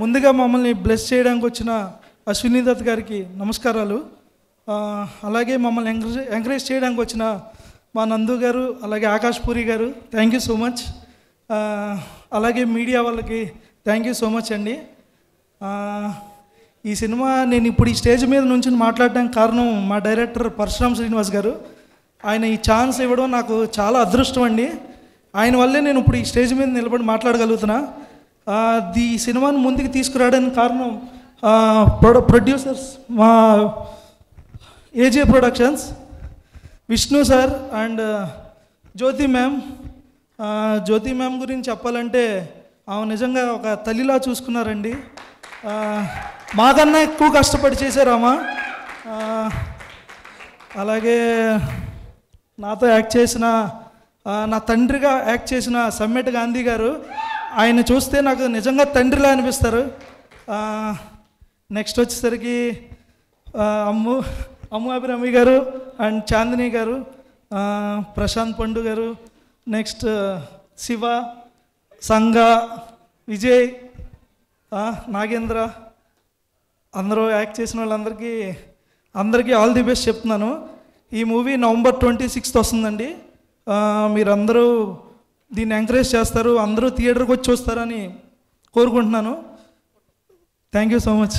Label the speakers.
Speaker 1: ముందుగా మమ్మల్ని బ్లెస్ చేయడానికి వచ్చిన అశ్విని దత్ గారికి నమస్కారాలు. అలాగే మమ్మల్ని ఎంకరేజ్ ఎంకరేజ్ చేయడానికి వచ్చిన మా నందు గారు అలాగే ఆకాష్ పూరి గారు థ్యాంక్ యూ సో మచ్ అలాగే మీడియా వాళ్ళకి థ్యాంక్ యూ సో మచ్ అండి. ఈ సినిమా నేను ఇప్పుడు ఈ స్టేజ్ మీద నుంచి మాట్లాడడానికి కారణం మా డైరెక్టర్ పరశురామ్ శ్రీనివాస్ గారు. ఆయన ఈ ఛాన్స్ ఇవ్వడం నాకు చాలా అదృష్టం అండి. ఆయన వల్లే నేను ఇప్పుడు ఈ స్టేజ్ మీద నిలబడి మాట్లాడగలుగుతున్నా. ది ఈ సినిమాను ముందుకు తీసుకురావడానికి కారణం ప్రొడ ప్రొ ప్రొడ్యూసర్స్ మా AJ productions Vishnu sir and Jyothi ma'am. Jyothi ma'am గురించి చెప్పాలంటే ఆమె నిజంగా ఒక తల్లిలా చూసుకున్నారండి. మాకన్నా ఎక్కువ కష్టపడి చేశారామా అలాగే నాతో యాక్ట్ చేసిన నా తండ్రిగా యాక్ట్ చేసిన సమ్మెట్ గాంధీ గారు. ఆయన చూస్తే నాకు నిజంగా తండ్రిలా అనిపిస్తారు. నెక్స్ట్ వచ్చేసరికి అమ్ము అమ్ము అభిరామి గారు అండ్ చాందిని గారు ప్రశాంత్ పండు గారు నెక్స్ట్ శివ సంగ విజయ్ నాగేంద్ర అందరూ యాక్ట్ చేసిన వాళ్ళందరికీ అందరికీ ఆల్ ది బెస్ట్ చెప్తున్నాను. ఈ మూవీ నవంబర్ ట్వంటీ సిక్స్త్ వస్తుందండి. మీరందరూ దీన్ని ఎంకరేజ్ చేస్తారు అందరూ థియేటర్కి వచ్చి చూస్తారని కోరుకుంటున్నాను. Thank you so much